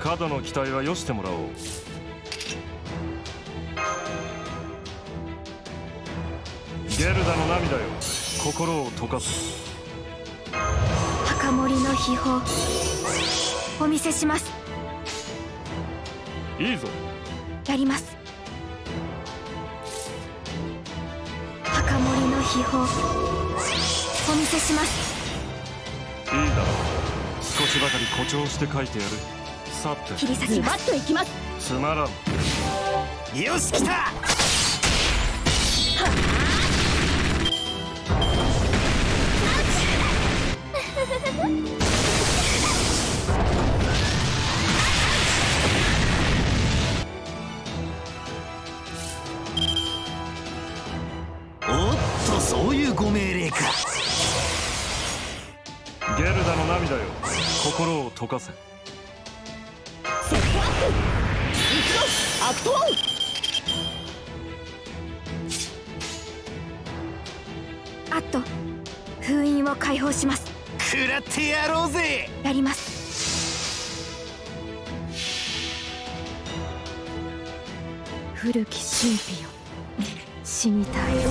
過度の期待はよしてもらおう。ゲルダの涙よ。心を溶かす。墓守の秘宝お見せします。いいぞ。やります。墓守の秘宝お見せします。いいだろう。少しばかり誇張して書いてやるさて。切り裂きます。といきます。つまらん。よし来た！おっとそういうご命令か。ゲルダの涙よ。心を溶かせアクトワンあと。封印を解放します。食らってやろうぜ。やります。古き神秘よ。死にたい甘き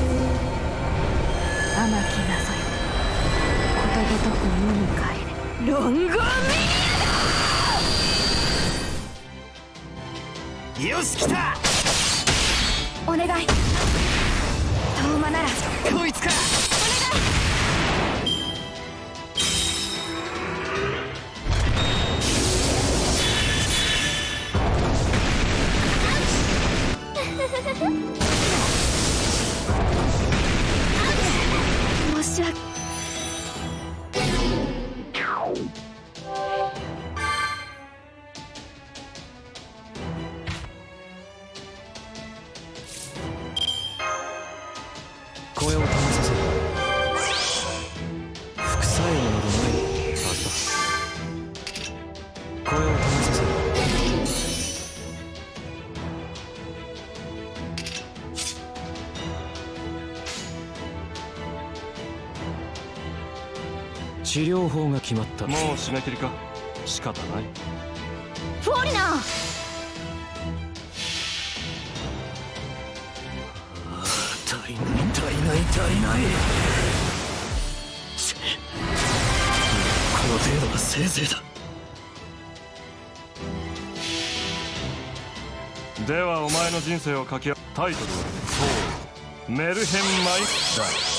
謎よ。ことごとく無に帰れ。ロンゴミよし来た。お願い。遠間ならこいつか治療法が決まった。もう締め切りか？仕方ない。フォーリナー！足りない足りない足りないこの程度がせいぜいだ。ではお前の人生を書きタイトルはそう。メルヘンマイだエネルギー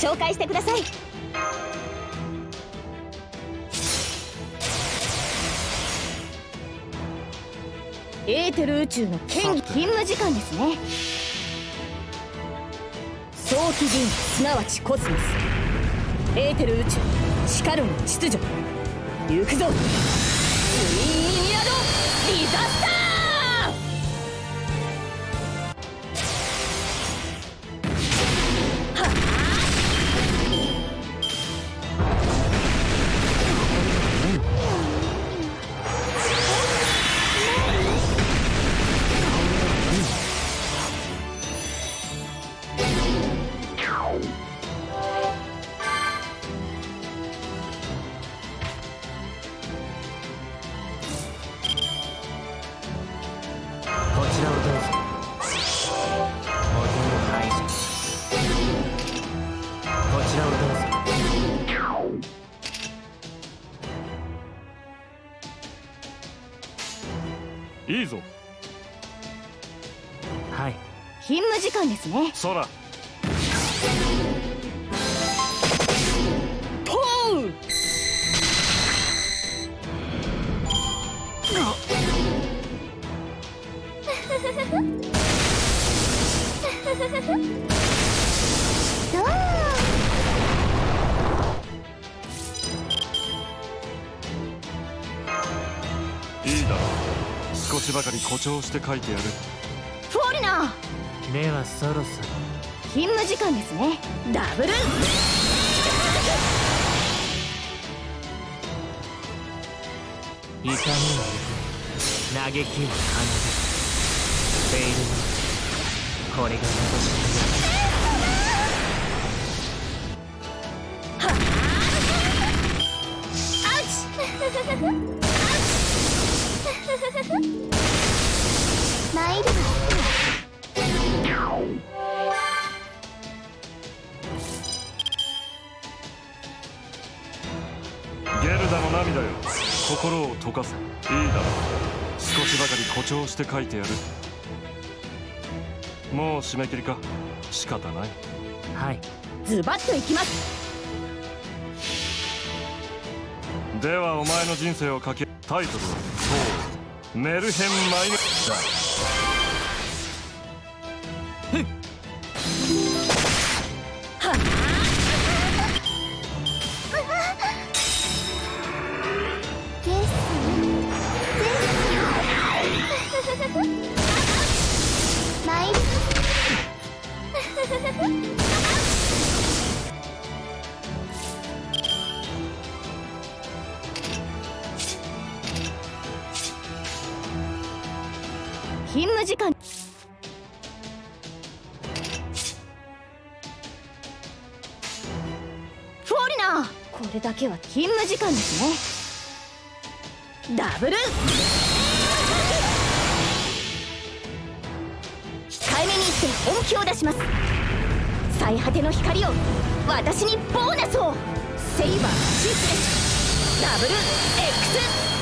紹介してください。エーテル宇宙の権威勤務時間ですね。早期人すなわちコスモスエーテル宇宙シカルの秩序行くぞ。ツインイニアドディザスターいいぞ。はい。勤務時間ですね。空ポー どう？星ばかり誇張して書いてやる。フォナー！ではそろそろ。勤務時間ですね。ダブル。痛みは嘆きを奏でる。フェイルこれが私のゲルダの涙よ。心を溶かせ。いいだろ。う少しばかり誇張して書いてやる。もう締め切りか。仕方ない。はい。ズバッといきます。ではお前の人生を書きタイトルはそう。メルヘンマイネ。だ勤務時間。フォーリナーこれだけは勤務時間ですね。ダブル。控えめに言って本気を出します。最果ての光を私にボーナスを。セイバーシスですダブル X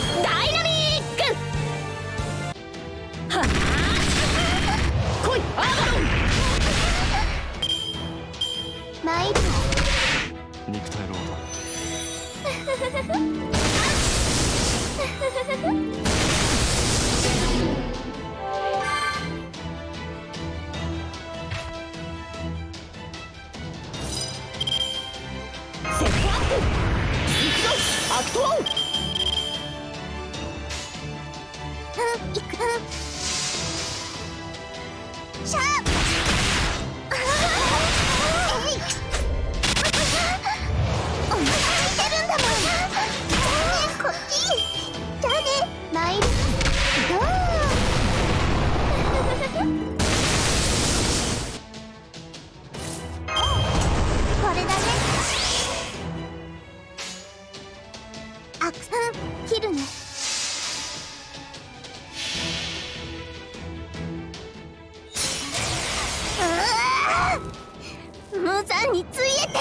アクトオン。うん、行く。シャープ無残についえて。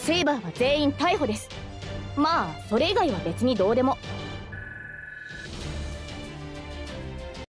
セイバーは全員逮捕です。まあそれ以外は別にどうでも。